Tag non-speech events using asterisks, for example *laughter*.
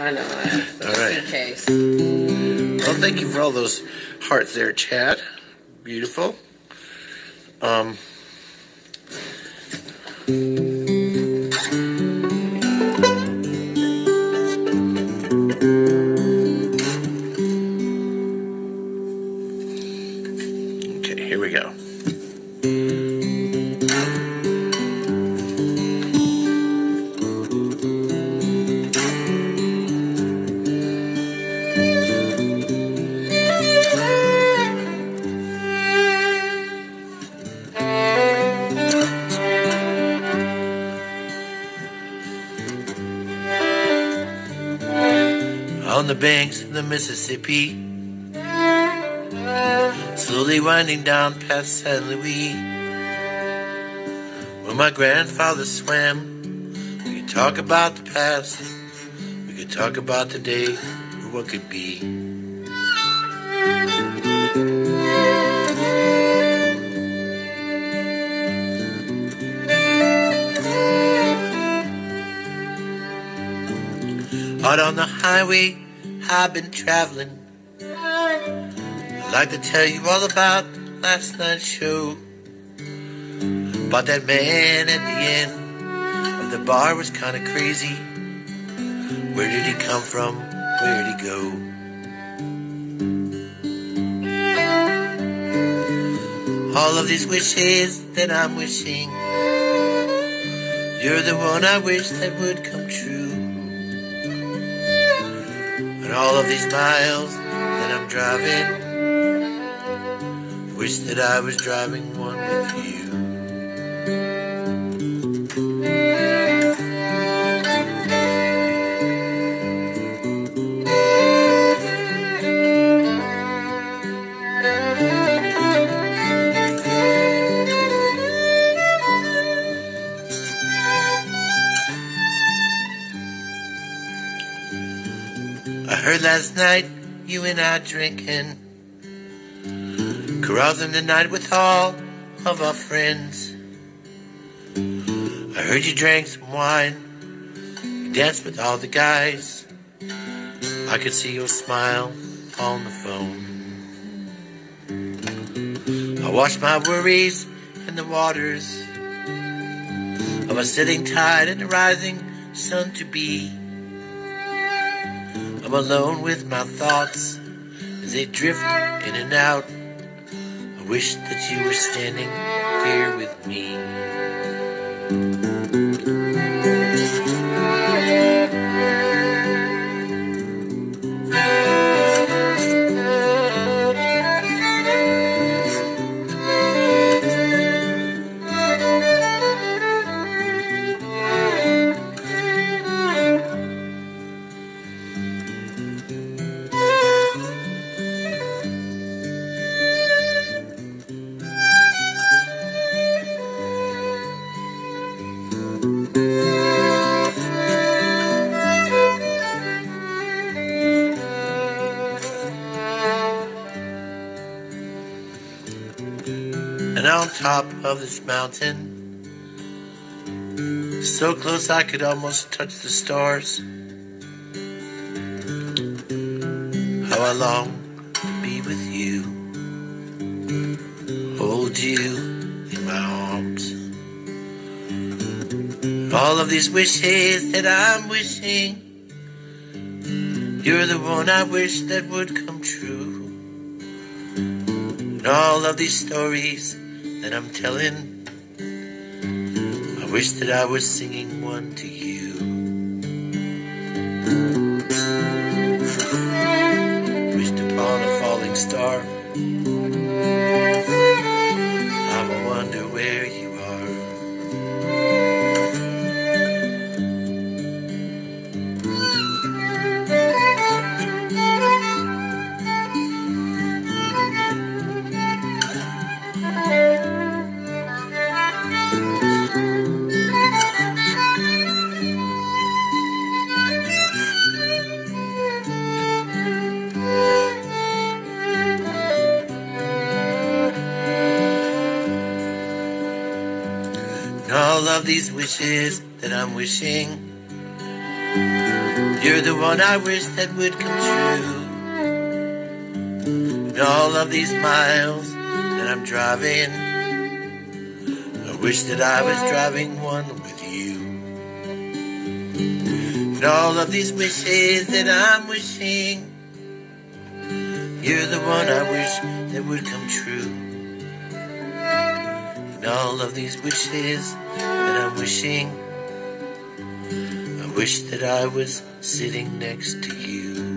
I know. *laughs* All All right. In case. Well, thank you for all those hearts there, Chad. Beautiful. Um, okay, here we go. On the banks of the Mississippi, slowly winding down past St. Louis, where my grandfather swam. We could talk about the past, we could talk about today, or what could be. Out on the highway, I've been traveling. I'd like to tell you all about last night's show. About that man at the end of the bar was kind of crazy. Where did he come from? Where did he go? All of these wishes that I'm wishing. You're the one I wish that would come true. All of these miles that I'm driving, wish that I was driving heard last night you and I drinking, carousing the night with all of our friends. I heard you drank some wine, you danced with all the guys. I could see your smile on the phone. I washed my worries in the waters of a sitting tide and a rising sun to be. I'm alone with my thoughts as they drift in and out. I wish that you were standing here with me. And on top of this mountain, so close I could almost touch the stars. How I long to be with you, hold you in my arms. All of these wishes that I'm wishing, you're the one I wish that would come true. And all of these stories that I'm telling, I wish that I was singing one to you. Wished upon a falling star. All of these wishes that I'm wishing, You're the one I wish that would come true. And all of these miles that I'm driving, I wish that I was driving one with you. And all of these wishes that I'm wishing, you're the one I wish that would come true. And all of these wishes that I'm wishing, I wish that I was sitting next to you.